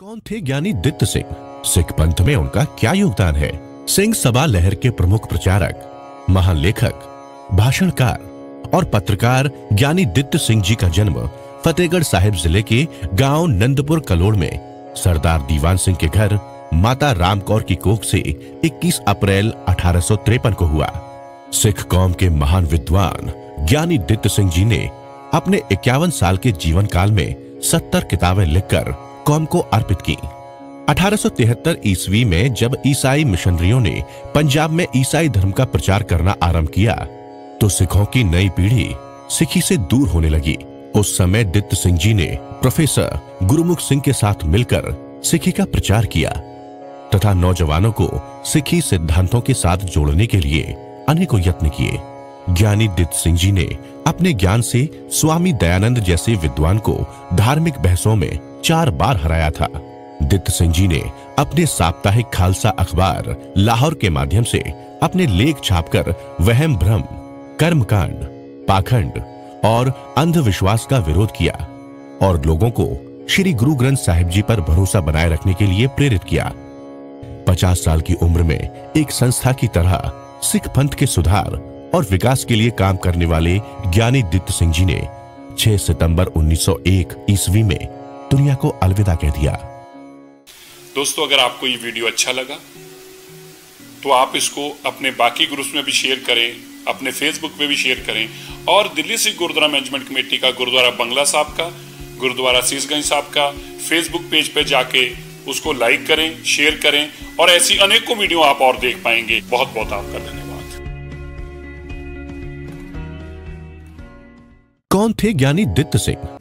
कौन थे ज्ञानी दित्त सिंह? सिख पंथ में उनका क्या योगदान है? सिंह सभा लहर के प्रमुख प्रचारक महान लेखक भाषणकार और पत्रकार ज्ञानी दित्त सिंह जी का जन्म फतेहगढ़ साहिब ज़िले के गाँव नंदपुर कलोड़ में। सरदार दीवान सिंह के घर माता रामकौर की कोख से 21 अप्रैल अठारह सौ तिरपन को हुआ। सिख कौम के महान विद्वान ज्ञानी दित्त सिंह जी ने अपने इक्यावन साल के जीवन काल में 70 किताबें लिखकर कौम को अर्पित की। 1873 ईस्वी में जब ईसाई मिशनरियों ने पंजाब में ईसाई धर्म का प्रचार करना आरंभ किया तो सिखों की नई पीढ़ी सिखी से दूर होने लगी। उस समय दित्त सिंह जी ने प्रोफेसर गुरुमुख सिंह के साथ मिलकर सिखी का प्रचार किया, तथा नौजवानों को सिखी सिद्धांतों के साथ जोड़ने के लिए अनेकों यत्न किए। ज्ञानी दित्त सिंह जी ने अपने ज्ञान से स्वामी दयानंद जैसे विद्वान को धार्मिक बहसों में चार बार हराया था। दित्त सिंह जी ने अपने साप्ताहिक खालसा अखबार लाहौर के माध्यम से अपने लेख छापकर वहम भ्रम, कर्मकांड, पाखंड और अंधविश्वास का विरोध किया और लोगों को श्री गुरु ग्रंथ साहिब जी पर भरोसा बनाए रखने के लिए प्रेरित किया। पचास साल की उम्र में एक संस्था की तरह सिख पंथ के सुधार और विकास के लिए काम करने वाले ज्ञानी दित्य सिंह जी ने 6 सितंबर 1901 ईस्वी में दुनिया को अलविदा कह दिया। दोस्तों, अगर आपको ये वीडियो अच्छा लगा तो आप इसको अपने बाकी ग्रुप्स में भी शेयर करें, अपने फेसबुक पे भी शेयर करें और दिल्ली सिख गुरुद्वारा मैनेजमेंट कमेटी का गुरुद्वारा बंगला साहब का, गुरुद्वारा शीशगंज साहब का फेसबुक पेज पे जाके उसको लाइक करें शेयर करें और ऐसी अनेकों वीडियो आप और देख पाएँगे। बहुत बहुत आपका धन्यवाद। कौन थे ज्ञानी दित्य सिंह?